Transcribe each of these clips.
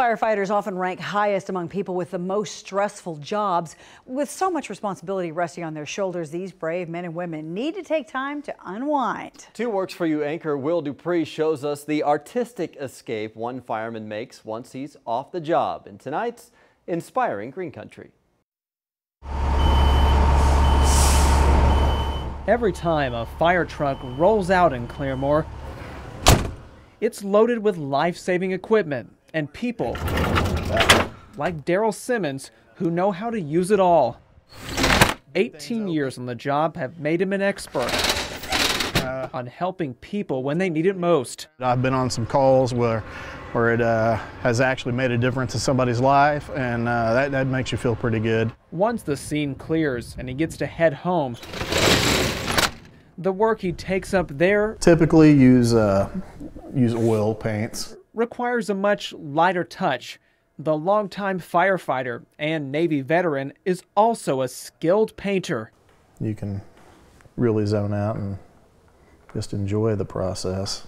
Firefighters often rank highest among people with the most stressful jobs. With so much responsibility resting on their shoulders, these brave men and women need to take time to unwind. Two Works for You anchor Will Dupree shows us the artistic escape one fireman makes once he's off the job in tonight's Inspiring Green Country. Every time a fire truck rolls out in Claremore, it's loaded with life-saving equipment and people like Daryl Simmons who know how to use it all. 18 years on the job have made him an expert on helping people when they need it most. I've been on some calls where where it uh, has actually made a difference in somebody's life, and uh, that, that makes you feel pretty good. Once the scene clears and he gets to head home, the work he takes up there typically use uh, use oil paints requires a much lighter touch. The longtime firefighter and Navy veteran is also a skilled painter. You can really zone out and just enjoy the process.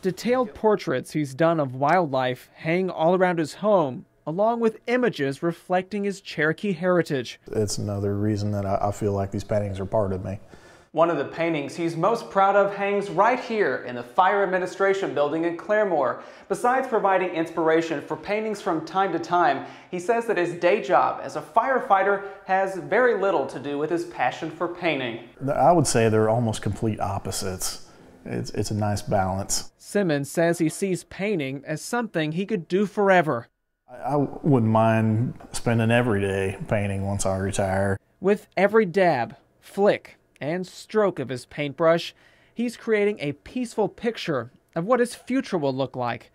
Detailed portraits he's done of wildlife hang all around his home, along with images reflecting his Cherokee heritage. It's another reason that I feel like these paintings are part of me. One of the paintings he's most proud of hangs right here in the Fire Administration Building in Claremore. Besides providing inspiration for paintings from time to time, he says that his day job as a firefighter has very little to do with his passion for painting. I would say they're almost complete opposites. It's, it's a nice balance. Simmons says he sees painting as something he could do forever. I wouldn't mind spending every day painting once I retire. With every dab, flick, and stroke of his paintbrush, he's creating a peaceful picture of what his future will look like.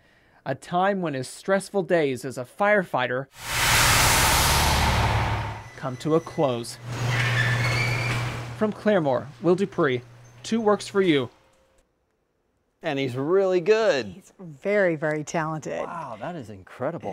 A time when his stressful days as a firefighter come to a close. From Claremore, Will Dupree, Two Works for You. And he's really good. He's very, very talented. Wow, that is incredible.